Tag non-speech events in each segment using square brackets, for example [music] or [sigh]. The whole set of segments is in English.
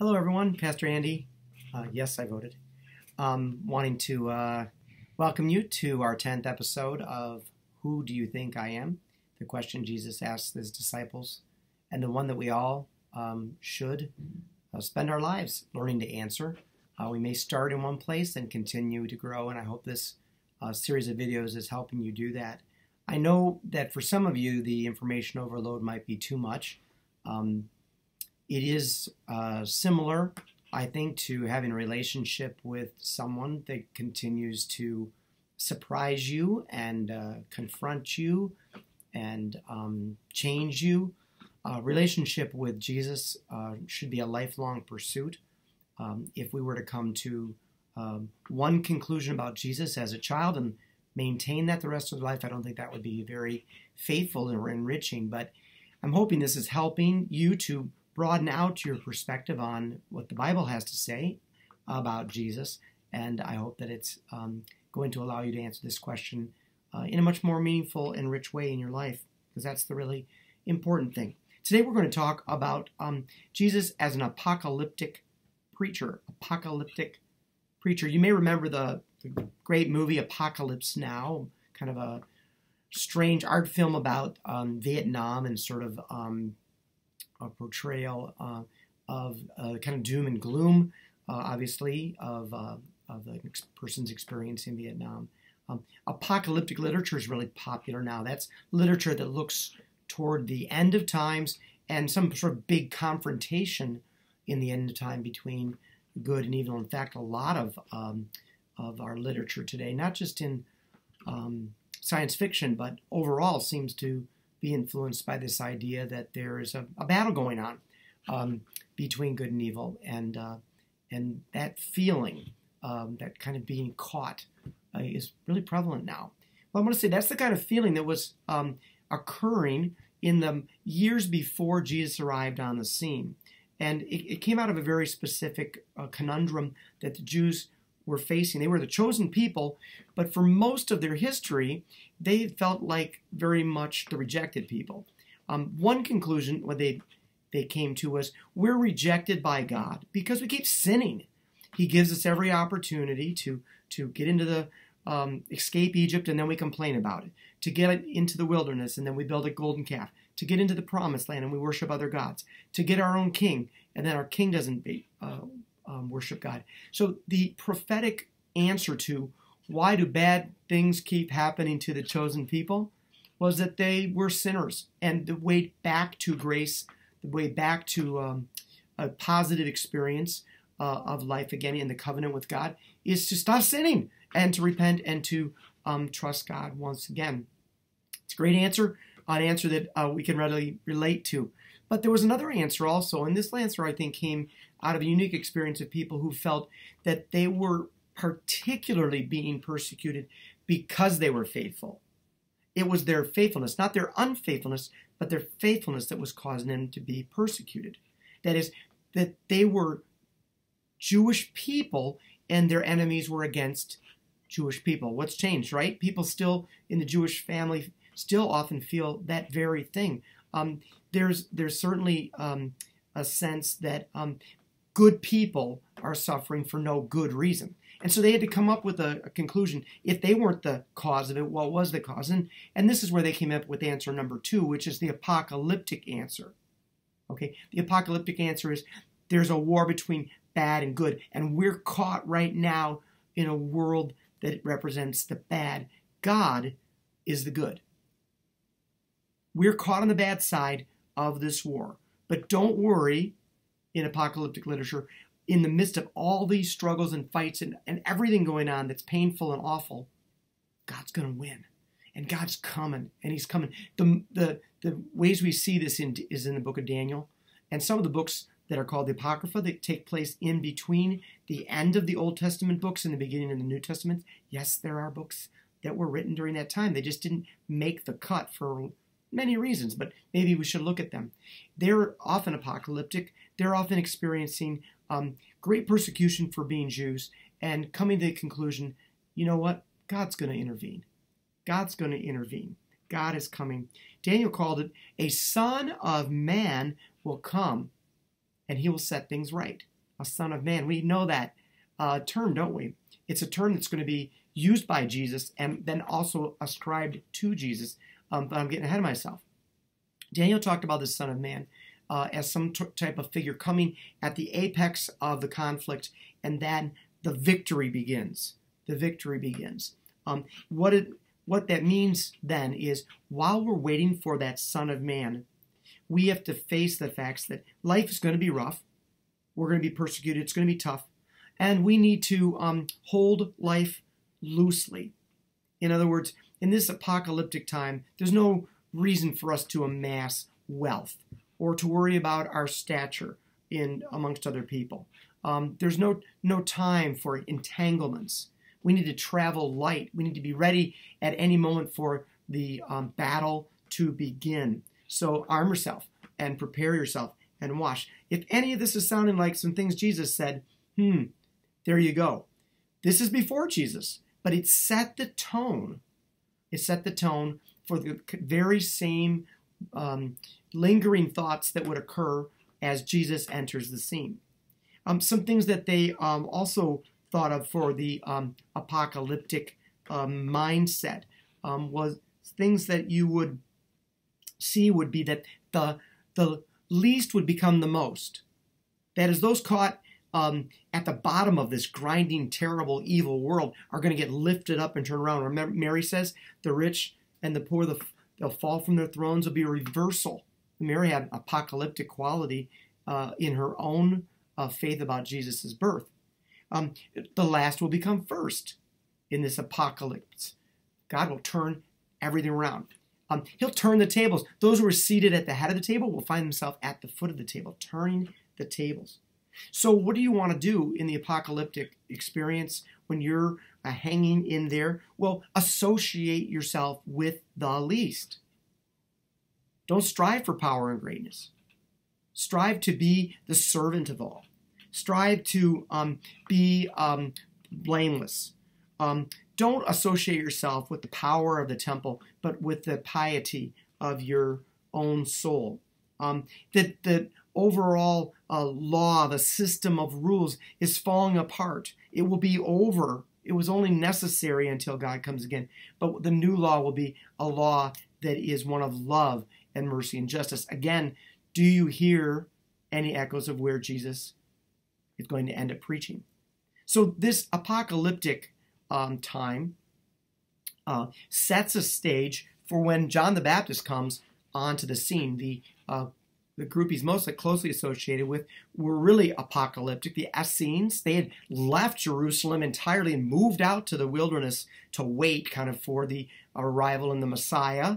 Hello, everyone. Pastor Andy. Uh, yes, I voted. Um, wanting to uh, welcome you to our 10th episode of Who Do You Think I Am? The question Jesus asked his disciples, and the one that we all um, should uh, spend our lives learning to answer. Uh, we may start in one place and continue to grow, and I hope this uh, series of videos is helping you do that. I know that for some of you, the information overload might be too much. Um, it is uh, similar, I think, to having a relationship with someone that continues to surprise you and uh, confront you and um, change you. A relationship with Jesus uh, should be a lifelong pursuit. Um, if we were to come to um, one conclusion about Jesus as a child and maintain that the rest of life, I don't think that would be very faithful or enriching. But I'm hoping this is helping you to broaden out your perspective on what the Bible has to say about Jesus. And I hope that it's um, going to allow you to answer this question uh, in a much more meaningful and rich way in your life, because that's the really important thing. Today we're going to talk about um, Jesus as an apocalyptic preacher. Apocalyptic preacher. You may remember the, the great movie Apocalypse Now, kind of a strange art film about um, Vietnam and sort of um, a portrayal uh, of uh, kind of doom and gloom, uh, obviously, of, uh, of the ex- person's experience in Vietnam. Um, apocalyptic literature is really popular now. That's literature that looks toward the end of times and some sort of big confrontation in the end of time between good and evil. In fact, a lot of um, of our literature today, not just in um, science fiction, but overall, seems to be influenced by this idea that there is a, a battle going on um, between good and evil, and uh, and that feeling, um, that kind of being caught, uh, is really prevalent now. Well, I want to say that's the kind of feeling that was um, occurring in the years before Jesus arrived on the scene, and it, it came out of a very specific uh, conundrum that the Jews were facing. They were the chosen people, but for most of their history, they felt like very much the rejected people. Um, one conclusion what they they came to was we're rejected by God because we keep sinning. He gives us every opportunity to to get into the um, escape Egypt and then we complain about it. To get into the wilderness and then we build a golden calf. To get into the promised land and we worship other gods. To get our own king and then our king doesn't be, uh, um, worship God. So the prophetic answer to why do bad things keep happening to the chosen people was that they were sinners, and the way back to grace, the way back to um, a positive experience uh, of life again in the covenant with God is to stop sinning and to repent and to um, trust God once again. It's a great answer, an answer that uh, we can readily relate to. But there was another answer also, and this answer I think came out of a unique experience of people who felt that they were particularly being persecuted because they were faithful. It was their faithfulness, not their unfaithfulness, but their faithfulness that was causing them to be persecuted. That is, that they were Jewish people and their enemies were against Jewish people. What's changed, right? People still in the Jewish family still often feel that very thing. Um, there's there's certainly um, a sense that um, good people are suffering for no good reason. And so they had to come up with a, a, conclusion. If they weren't the cause of it, what was the cause? And, and this is where they came up with answer number two, which is the apocalyptic answer. Okay, the apocalyptic answer is there's a war between bad and good, and we're caught right now in a world that represents the bad. God is the good. We're caught on the bad side of this war. But don't worry, in apocalyptic literature, in the midst of all these struggles and fights and, and everything going on that's painful and awful, God's going to win. And God's coming, and He's coming. The, the, the ways we see this in, is in the book of Daniel, and some of the books that are called the Apocrypha that take place in between the end of the Old Testament books and the beginning of the New Testament. Yes, there are books that were written during that time. They just didn't make the cut for many reasons, but maybe we should look at them. They're often apocalyptic. They're often experiencing um, great persecution for being Jews and coming to the conclusion, you know what? God's going to intervene. God's going to intervene. God is coming. Daniel called it a son of man will come and he will set things right. a son of man. We know that uh, term, don't we? It's a term that's going to be used by Jesus and then also ascribed to Jesus. Um, but I'm getting ahead of myself. Daniel talked about the Son of Man uh, as some type of figure coming at the apex of the conflict, and then the victory begins. The victory begins. Um, what it what that means then is while we're waiting for that Son of Man, we have to face the facts that life is going to be rough. We're going to be persecuted. It's going to be tough. And we need to um, hold life loosely. In other words, in this apocalyptic time, there's no reason for us to amass wealth or to worry about our stature in amongst other people. Um, there's no no time for entanglements. We need to travel light. We need to be ready at any moment for the um, battle to begin. So arm yourself and prepare yourself and wash. If any of this is sounding like some things Jesus said, hmm, there you go. This is before Jesus, but it set the tone. It set the tone for the very same um, lingering thoughts that would occur as Jesus enters the scene. Um, some things that they um, also thought of for the um, apocalyptic um, mindset um, was things that you would see would be that the the least would become the most. That is, those caught um, at the bottom of this grinding, terrible, evil world are going to get lifted up and turn around. Remember, Mary says the rich and the poor, the, they'll fall from their thrones. There'll be a reversal. Mary had apocalyptic quality uh, in her own uh, faith about Jesus' birth. Um, the last will become first in this apocalypse. God will turn everything around. Um, he'll turn the tables. Those who are seated at the head of the table will find themselves at the foot of the table, turning the tables. So, what do you want to do in the apocalyptic experience when you're uh, hanging in there? Well, associate yourself with the least. Don't strive for power and greatness. Strive to be the servant of all. Strive to um, be um, blameless. Um, don't associate yourself with the power of the temple, but with the piety of your own soul. Um, that the overall uh, law, the system of rules, is falling apart. It will be over. It was only necessary until God comes again. But the new law will be a law that is one of love and mercy and justice. Again, do you hear any echoes of where Jesus is going to end up preaching? So, this apocalyptic um, time uh, sets a stage for when John the Baptist comes onto the scene. The uh, the group he's most closely associated with were really apocalyptic. The Essenes, they had left Jerusalem entirely and moved out to the wilderness to wait kind of for the arrival in the Messiah,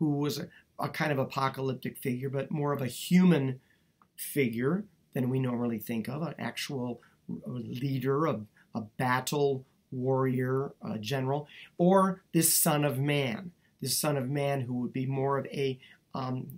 who was a, a kind of apocalyptic figure, but more of a human figure than we normally think of, an actual leader, a, a battle warrior, a general, or this son of man, this son of man who would be more of a um,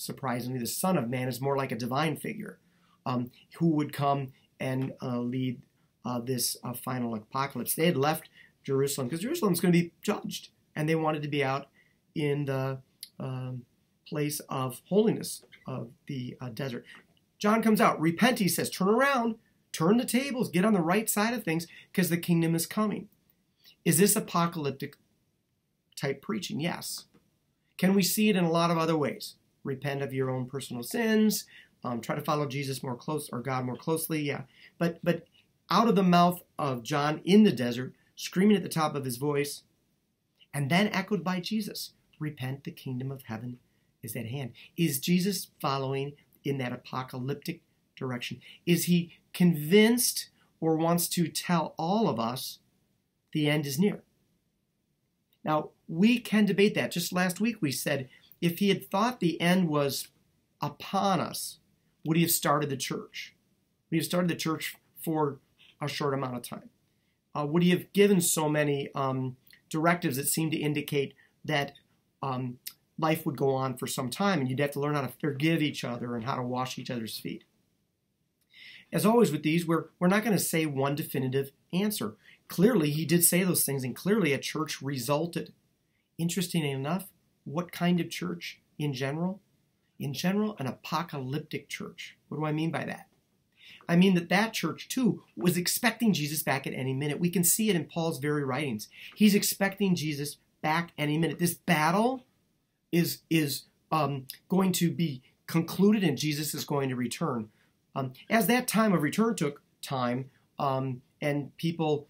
surprisingly, the Son of Man is more like a divine figure um, who would come and uh, lead uh, this uh, final apocalypse. They had left Jerusalem because Jerusalem's going to be judged, and they wanted to be out in the um, place of holiness of the uh, desert. John comes out, repent, he says, turn around, turn the tables, get on the right side of things because the kingdom is coming. Is this apocalyptic type preaching? Yes. Can we see it in a lot of other ways? Repent of your own personal sins, um, try to follow Jesus more close or God more closely. Yeah, but but out of the mouth of John in the desert, screaming at the top of his voice, and then echoed by Jesus, repent, the kingdom of heaven is at hand. Is Jesus following in that apocalyptic direction? Is he convinced or wants to tell all of us the end is near? Now, we can debate that. Just last week we said if he had thought the end was upon us, would he have started the church? Would he have started the church for a short amount of time? Uh, would he have given so many um, directives that seem to indicate that um, life would go on for some time and you'd have to learn how to forgive each other and how to wash each other's feet? As always with these, we're, we're not going to say one definitive answer. Clearly, he did say those things, and clearly a church resulted. Interestingly enough, what kind of church in general? In general, an apocalyptic church. What do I mean by that? I mean that that church too was expecting Jesus back at any minute. We can see it in Paul's very writings. He's expecting Jesus back any minute. This battle is is um, going to be concluded, and Jesus is going to return. Um, as that time of return took time, um, and people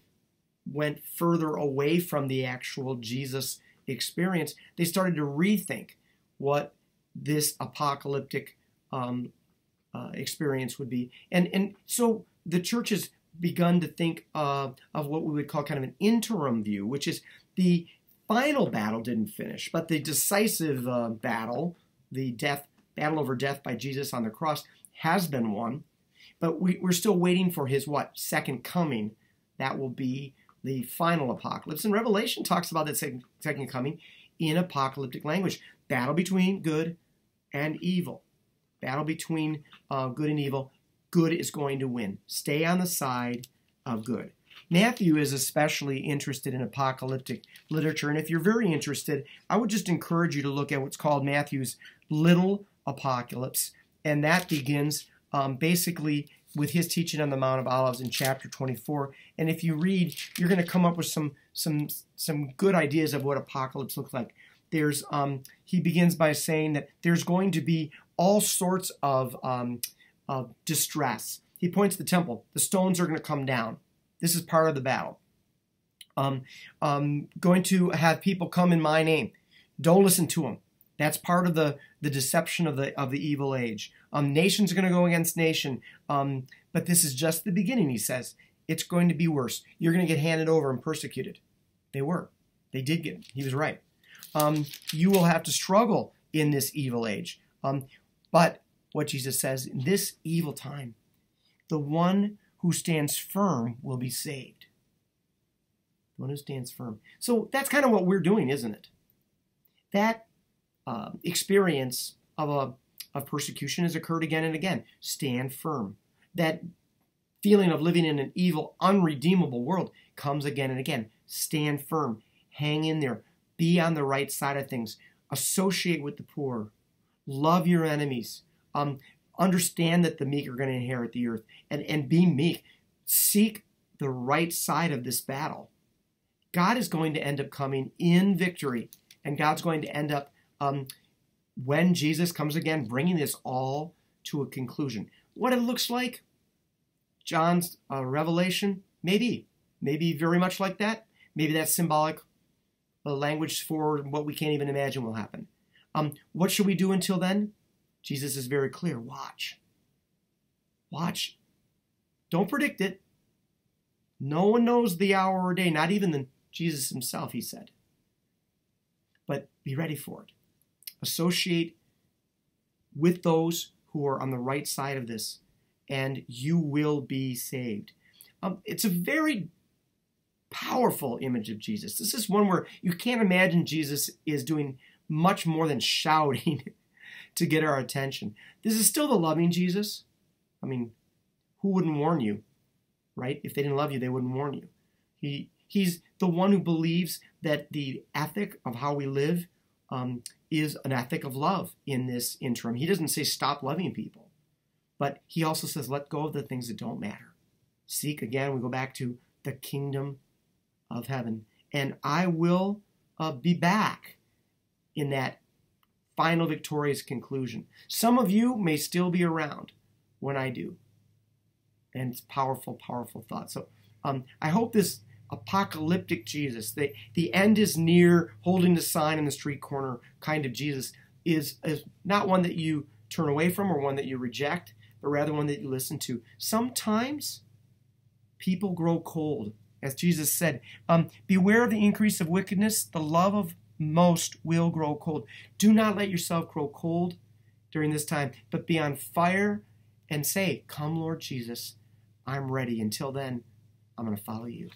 went further away from the actual Jesus experience, they started to rethink what this apocalyptic um, uh, experience would be. And, and so the church has begun to think uh, of what we would call kind of an interim view, which is the final battle didn't finish, but the decisive uh, battle, the death battle over death by Jesus on the cross, has been won. But we, we're still waiting for his what second coming. That will be the final apocalypse. And Revelation talks about that second, coming in apocalyptic language. Battle between good and evil. Battle between uh, good and evil. Good is going to win. Stay on the side of good. Matthew is especially interested in apocalyptic literature, and if you're very interested, I would just encourage you to look at what's called Matthew's Little Apocalypse, and that begins um, basically with his teaching on the Mount of Olives in chapter 24. And if you read, you're going to come up with some some some good ideas of what apocalypse looks like. There's um, he begins by saying that there's going to be all sorts of um, of distress. He points to the temple. The stones are going to come down. This is part of the battle. Um, um, going to have people come in my name. Don't listen to them. That's part of the, the deception of the of the evil age. Um, nations are going to go against nation, um, but this is just the beginning. He says it's going to be worse. You're going to get handed over and persecuted. They were. They did get. He was right. Um, you will have to struggle in this evil age. Um, but what Jesus says in this evil time, the one who stands firm will be saved. The one who stands firm. So that's kind of what we're doing, isn't it? That uh, experience of a of persecution has occurred again and again. Stand firm. That feeling of living in an evil, unredeemable world comes again and again. Stand firm. Hang in there. Be on the right side of things. Associate with the poor. Love your enemies. Um, understand that the meek are going to inherit the earth. And, and be meek. Seek the right side of this battle. God is going to end up coming in victory. And God's going to end up um, when Jesus comes again, bringing this all to a conclusion. What it looks like, John's uh, revelation, maybe, maybe very much like that. Maybe that's symbolic uh, language for what we can't even imagine will happen. Um, what should we do until then? Jesus is very clear. Watch. Watch. Don't predict it. No one knows the hour or day, not even the, Jesus himself, he said. But be ready for it associate with those who are on the right side of this, and you will be saved. Um, it's a very powerful image of Jesus. This is one where you can't imagine Jesus is doing much more than [laughs] shouting to get our attention. This is still the loving Jesus. I mean, who wouldn't warn you, right? If they didn't love you, they wouldn't warn you. He, he's the one who believes that the ethic of how we live um, is an ethic of love in this interim. He doesn't say stop loving people, but he also says let go of the things that don't matter. Seek again, we go back to the kingdom of heaven. And I will uh, be back in that final victorious conclusion. Some of you may still be around when I do. And it's powerful, powerful thought. So um, I hope this apocalyptic Jesus, the, the end is near, holding the sign in the street corner kind of Jesus, is, is not one that you turn away from or one that you reject, but rather one that you listen to. Sometimes people grow cold. As Jesus said, um, beware of the increase of wickedness, the love of most will grow cold. Do not let yourself grow cold during this time, but be on fire and say, Come, Lord Jesus, I'm ready. Until then, I'm going to follow you.